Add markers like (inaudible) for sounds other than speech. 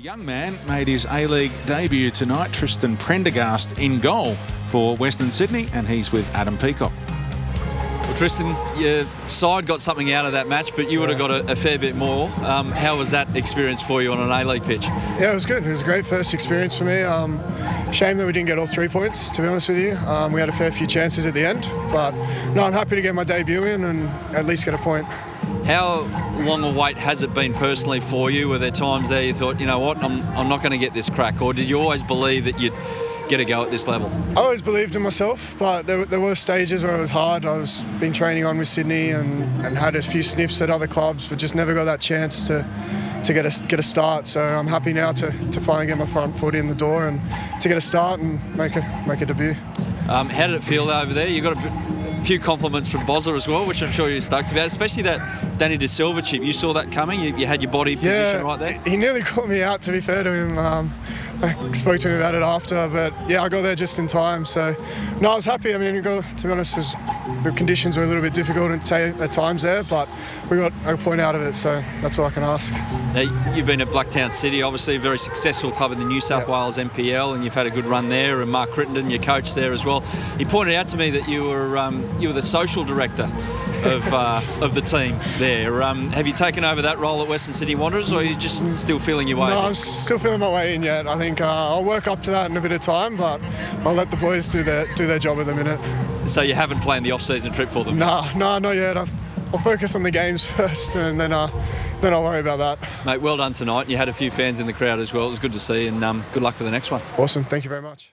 A young man made his A-League debut tonight, Tristan Prendergast in goal for Western Sydney, and he's with Adam Peacock. Well, Tristan, your side got something out of that match, but you would have got a, a fair bit more. Um, how was that experience for you on an A-League pitch? Yeah, it was good. It was a great first experience for me. Um, shame that we didn't get all three points, to be honest with you. Um, we had a fair few chances at the end, but no, I'm happy to get my debut in and at least get a point. How long a wait has it been personally for you? Were there times there you thought, you know what, I'm, I'm not going to get this crack, or did you always believe that you'd get a go at this level? I always believed in myself, but there, there were stages where it was hard. I was been training on with Sydney and, and had a few sniffs at other clubs, but just never got that chance to to get a get a start. So I'm happy now to, to finally get my front foot in the door and to get a start and make a make a debut. Um, how did it feel over there? You got a few compliments from Bozza as well, which I'm sure you're stoked about, especially that Danny De Silva chip. You saw that coming. You, you had your body position right there. He nearly caught me out. To be fair to him. Um, I spoke to him about it after, but yeah, I got there just in time. So, no, I was happy. I mean, got, to be honest, the conditions were a little bit difficult at times there, but we got a point out of it, so that's all I can ask. Now, you've been at Blacktown City, obviously a very successful club in the New South yep. Wales NPL, and you've had a good run there. And Mark Crittenden, your coach there as well, he pointed out to me that you were um, you were the social director of (laughs) uh, of the team there. Um, have you taken over that role at Western Sydney Wanderers, or are you just still feeling your way? No, I'm still feeling my way in yet. I think uh, I'll work up to that in a bit of time, but I'll let the boys do their do their job at the minute. So you haven't planned the off-season trip for them? No, no, not yet. I've, I'll focus on the games (laughs) first, and then uh, then I'll worry about that. Mate, well done tonight. You had a few fans in the crowd as well. It was good to see, and um, good luck for the next one. Awesome. Thank you very much.